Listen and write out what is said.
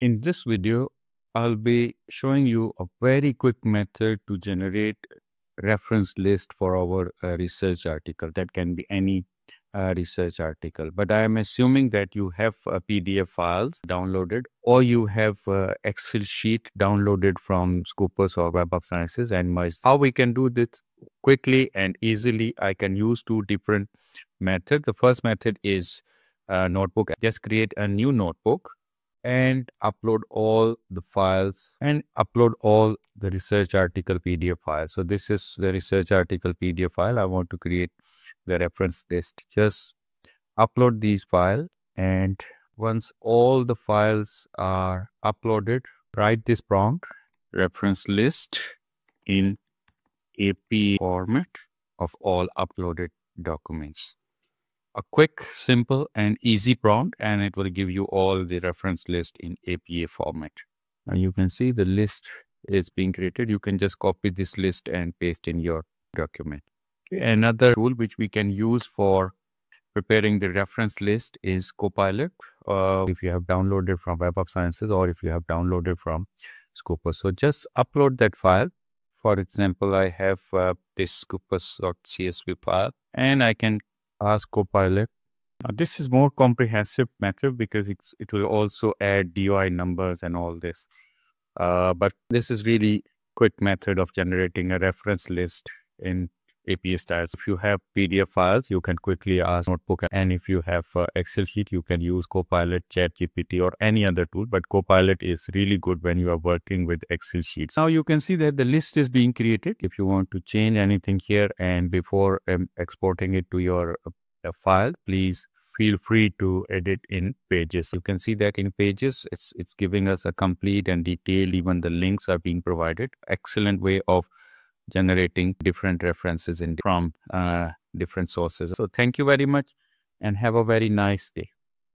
In this video, I'll be showing you a very quick method to generate reference list for our uh, research article. That can be any uh, research article. But I am assuming that you have uh, PDF files downloaded or you have Excel sheet downloaded from Scopus or Web of Sciences and merged. How we can do this quickly and easily, I can use two different methods. The first method is uh, notebook. Just create a new notebook and upload all the files and upload all the research article PDF files. So this is the research article PDF file. I want to create the reference list. Just upload these file and once all the files are uploaded, write this prompt reference list in AP format of all uploaded documents a quick, simple, and easy prompt, and it will give you all the reference list in APA format. Now you can see the list is being created. You can just copy this list and paste in your document. Another tool which we can use for preparing the reference list is Copilot. Uh, if you have downloaded from Web of Sciences or if you have downloaded from Scopus. So just upload that file. For example, I have uh, this scopus.csv file and I can ask Copilot. Now, this is more comprehensive method because it, it will also add DOI numbers and all this. Uh, but this is really quick method of generating a reference list in APA styles. If you have PDF files, you can quickly ask Notebook. And if you have uh, Excel sheet, you can use Copilot, ChatGPT, or any other tool. But Copilot is really good when you are working with Excel sheets. Now you can see that the list is being created. If you want to change anything here and before um, exporting it to your uh, file, please feel free to edit in pages. You can see that in pages, it's, it's giving us a complete and detailed, even the links are being provided. Excellent way of generating different references in from uh, different sources. So thank you very much and have a very nice day.